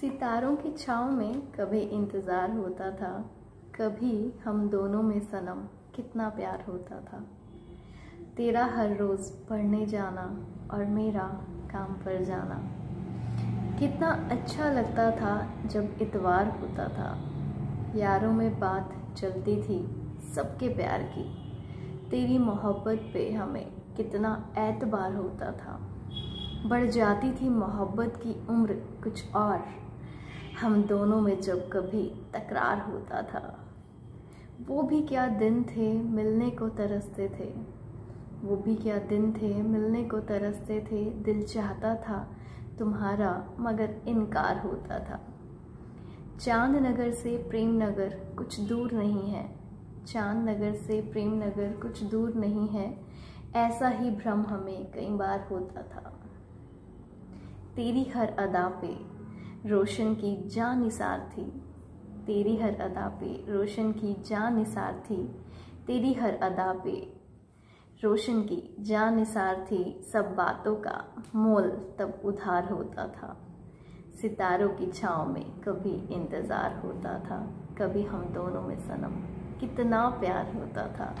सितारों की छाँव में कभी इंतज़ार होता था, कभी हम दोनों में सनम, कितना प्यार होता था। तेरा हर रोज़ पढ़ने जाना और मेरा काम पर जाना। कितना अच्छा लगता था जब इतवार होता था। यारों में बात चलती थी सबके प्यार की। तेरी मोहब्बत पे हमें कितना एतबार होता था। बढ़ जाती थी मोहब्बत की उम्र कुछ और। हम दोनों में जब कभी तकरार होता था, वो भी क्या दिन थे मिलने को तरसते थे। वो भी क्या दिन थे मिलने को तरसते थे, दिल चाहता था तुम्हारा मगर इनकार होता था। चाँद नगर से प्रेम नगर कुछ दूर नहीं है चाँद नगर से प्रेम नगर कुछ दूर नहीं है, ऐसा ही भ्रम हमें कई बार होता था। तेरी हर अदा पे रोशन की जान निसार थी। तेरी हर अदा पे रोशन की जान निसार थी। तेरी हर अदा पे रोशन की जान निसार थी। सब बातों का मोल तब उधार होता था। सितारों की छाँव में कभी इंतज़ार होता था। कभी हम दोनों में सनम कितना प्यार होता था।